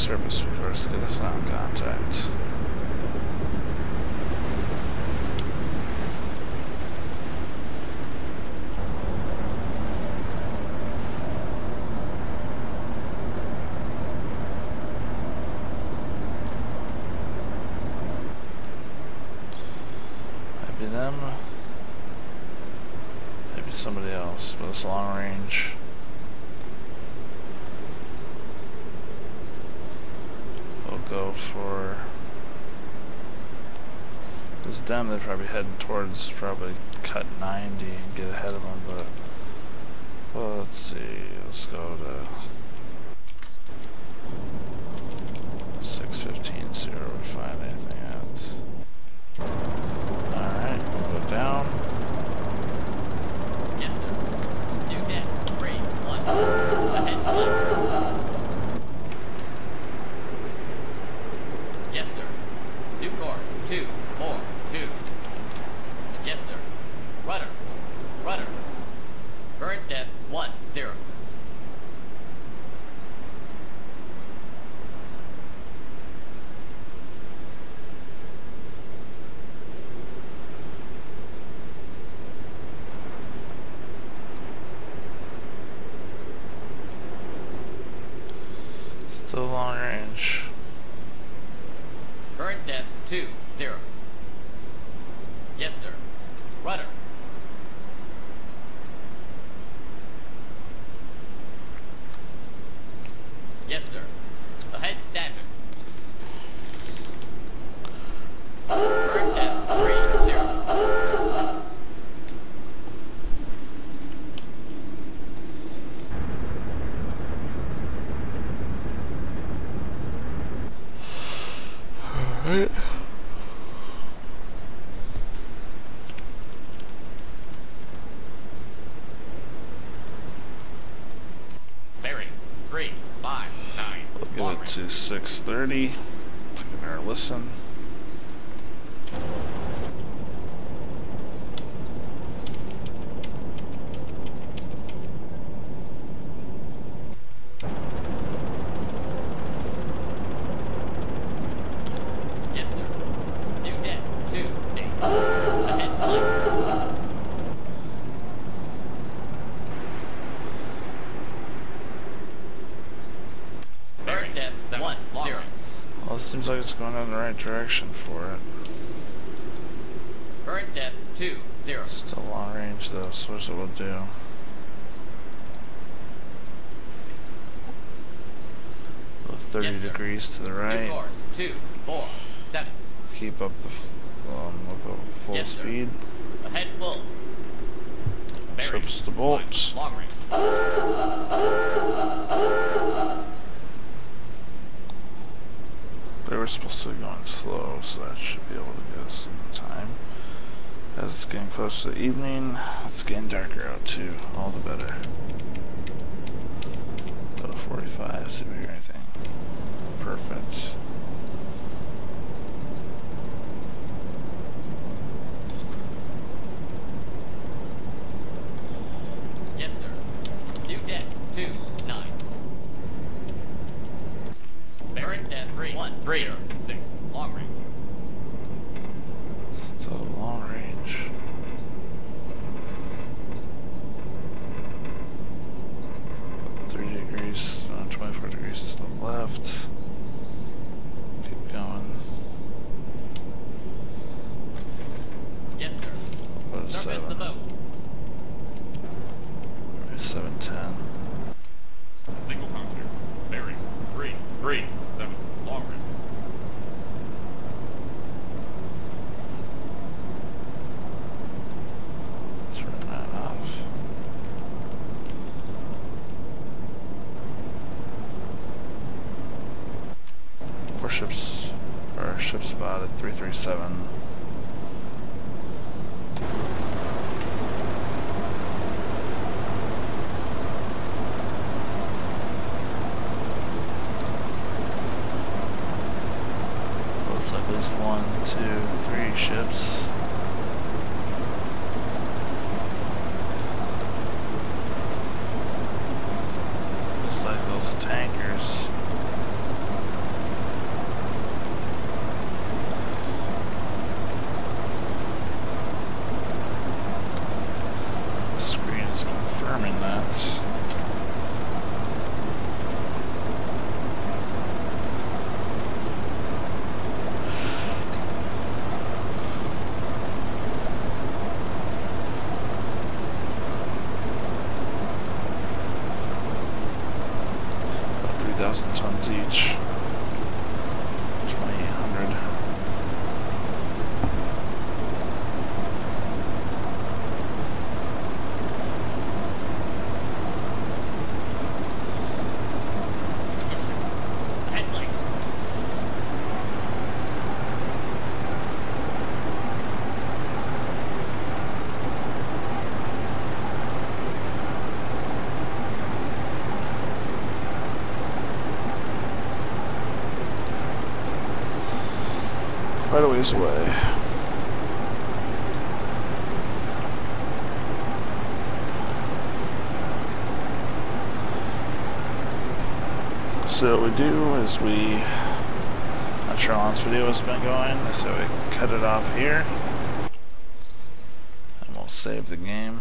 surface because it's us on contact. them, they're probably heading towards probably cut 90 and get ahead of them, but well, let's see, let's go to 615, see where we find anything at. Alright, we'll go down. Yes, sir. New deck, one, ahead, one. journey. Going in the right direction for it. Current depth two zero. Still long range though, so here's what we'll do. Go 30 Yes, degrees to the right. course two four seven. Keep up the um, we'll go full Yes, sir. speed. Ahead full. Bearing Surface to bolt. Long range. They were supposed to be going slow, so that should be able to us some time. As it's getting close to the evening, it's getting darker out too. All the better. Go to 45, see if we hear anything. Perfect. Yes, sir. New depth two nine. Bearing depth three one three zero six. Long range. Still long range. Three degrees, uh, 24 degrees to the left. Keep going. Yes, sir. Go to Surface the seven. boat. Seven ten. Single contact. Bearing. Three. Three. Seven. Long range. Turn that off. Four ships, or ship spotted, 337. Looks like at least one, two, three ships. Just like those tankers. The screen is confirming that. About 3,000 tons each. 2,800. Yes, sir. Ahead light. Ways away. So what we do is we, not sure how long this video has been going, so we cut it off here. And we'll save the game.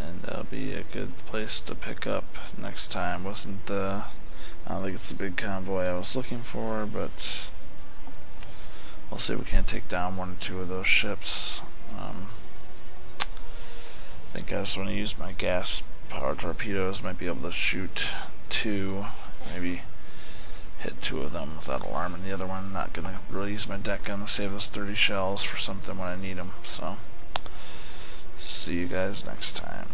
And that'll be a good place to pick up next time. Wasn't the, I don't think it's the big convoy I was looking for, but we'll see if we can't take down one or two of those ships. Um, I think I just want to use my gas power torpedoes, might be able to shoot two, maybe hit two of them without alarming the other one. Not gonna really use my deck gun to save those 30 shells for something when I need them. So, see you guys next time.